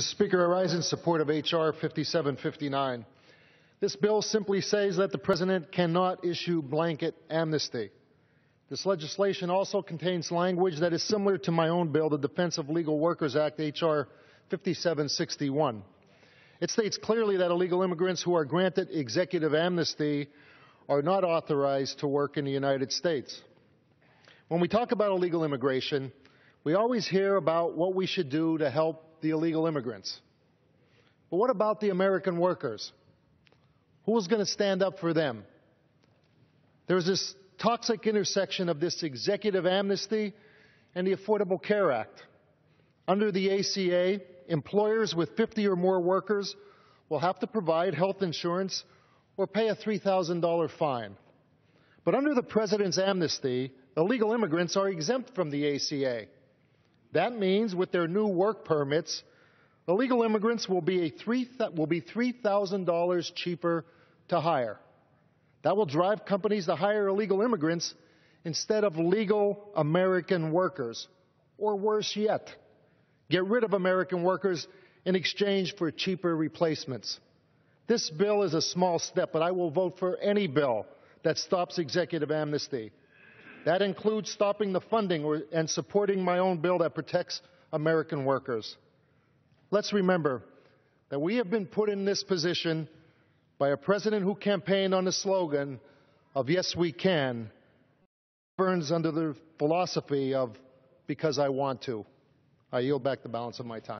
Mr. Speaker, I rise in support of H.R. 5759. This bill simply says that the President cannot issue blanket amnesty. This legislation also contains language that is similar to my own bill, the Defense of Legal Workers Act, H.R. 5761. It states clearly that illegal immigrants who are granted executive amnesty are not authorized to work in the United States. When we talk about illegal immigration, we always hear about what we should do to help the illegal immigrants. But what about the American workers? Who's going to stand up for them? There's this toxic intersection of this executive amnesty and the Affordable Care Act. Under the ACA, employers with 50 or more workers will have to provide health insurance or pay a $3,000 fine. But under the President's amnesty, illegal immigrants are exempt from the ACA. That means with their new work permits, illegal immigrants will be, be $3,000 cheaper to hire. That will drive companies to hire illegal immigrants instead of legal American workers. Or worse yet, get rid of American workers in exchange for cheaper replacements. This bill is a small step, but I will vote for any bill that stops executive amnesty. That includes stopping the funding or, and supporting my own bill that protects American workers. Let's remember that we have been put in this position by a president who campaigned on the slogan of Yes, we can, burns under the philosophy of Because I want to. I yield back the balance of my time.